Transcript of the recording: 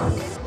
Okay.